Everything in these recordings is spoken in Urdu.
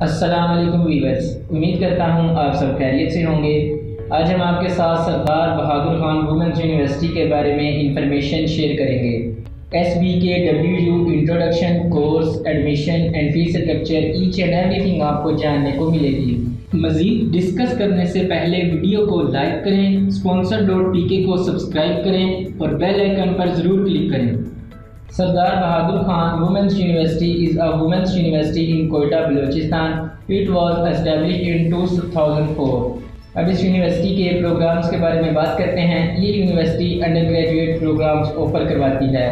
السلام علیکم ویورز، امید کرتا ہوں آپ سب خیریت سے ہوں گے۔ آج ہم آپ کے ساتھ سردار بہادر خان وومنس یونیورسٹی کے بارے میں انفارمیشن شیئر کریں گے۔ S B K W U introduction, course, admission and fee structure each and everything آپ کو جاننے کو ملے گی۔ مزید ڈسکس کرنے سے پہلے ویڈیو کو لائک کریں اسپانسر ڈاٹ پی کے کو سبسکرائب کریں اور بیل آئیکن پر ضرور کلک کریں۔ Sardar Bahadur Khan women's university is a women's university in Quetta Balochistan it was establish in two thousand four اب اس یونیورسٹی کے پروگرامز کے بارے میں بات کرتے ہیں۔ یہ university undergraduate programmes offer کرواتی ہے۔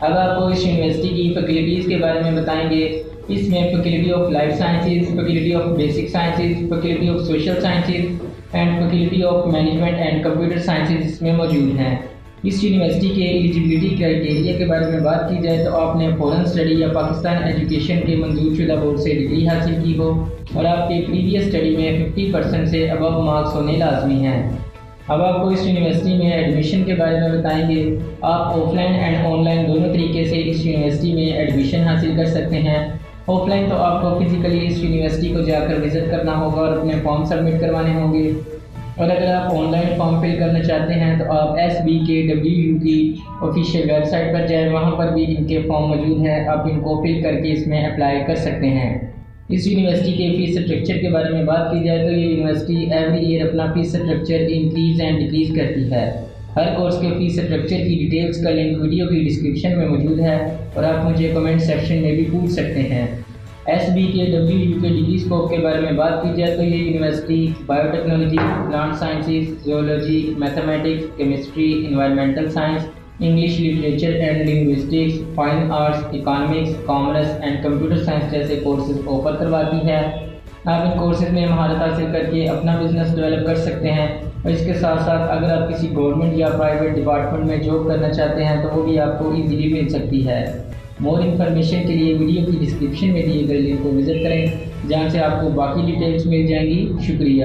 اب آپ کو اس یونیورسٹی کی فیکلٹیز کے بارے میں بتائیں گے۔ اس میں faculty of life sciences faculty of basic sciences faculty of social sciences and faculty of management and computer sciences اس میں موجود ہیں۔ اس یونیورسٹی کے ایلیجبلٹی کرائٹیریا کے بارے میں بات کی جائے تو آپ نے فورن اسٹڈی یا پاکستان ایجوکیشن کے منظور شدہ بورڈ سے ڈگری حاصل کی ہو اور آپ کے پریویس اسٹڈی میں ففٹی پرسنٹ سے ابو مارکس ہونے لازمی ہیں۔ اب آپ کو اس یونیورسٹی میں ایڈمیشن کے بارے میں بتائیں گے۔ آپ offline and online دونوں طریقے سے اس یونیورسٹی میں ایڈمیشن حاصل کر سکتے ہیں۔ آف لائن تو آپ کو فزیکلی اس یونیورسٹی کو جا کر وزٹ کرنا ہوگا اور اپنے فارم سبمٹ کروانے ہوں گے۔ اور اگر آپ آن لائن فارم فل کرنا چاہتے ہیں تو آپ S B K W U کی آفیشیل ویب سائٹ پر جائیں، وہاں پر بھی ان کے فارم موجود ہیں۔ آپ ان کو فل کر کے اس میں اپلائی کر سکتے ہیں۔ اس یونیورسٹی کے فیس اسٹرکچر کے بارے میں بات کی جائے تو یہ یونیورسٹی ایوری ایئر اپنا fee structure increase and decrease کرتی ہے۔ ہر کورس کے فیس اسٹرکچر کی ڈیٹیلز کا لنک ویڈیو کی ڈسکرپشن میں موجود ہے اور آپ مجھے کمنٹ سیکشن میں بھی پوچھ سکتے ہیں۔ S B K W U کے ڈگری اسکوپ کے بارے میں بات کی جائے تو یہ university biotechnology plant sciences zoology mathematics chemistry environmental science English literature and linguistics fine arts economics commerce and computer science جیسے کورسز آفر کرواتی ہے آپ ان کورسز میں مہارت حاصل کر کے اپنا بزنس ڈیولپ کر سکتے ہیں۔ اور اس کے ساتھ ساتھ اگر آپ کسی گورنمنٹ یا پرائیویٹ ڈپارٹمنٹ میں جاب کرنا چاہتے ہیں تو وہ بھی آپ کو ایزیلی مل سکتی ہے۔ مور انفارمیشن کے لیے ویڈیو کی ڈسکرپشن میں دیے گئے لنک کو وزٹ کریں، جہاں سے آپ کو باقی ڈیٹیلز مل جائیں گی۔ شکریہ۔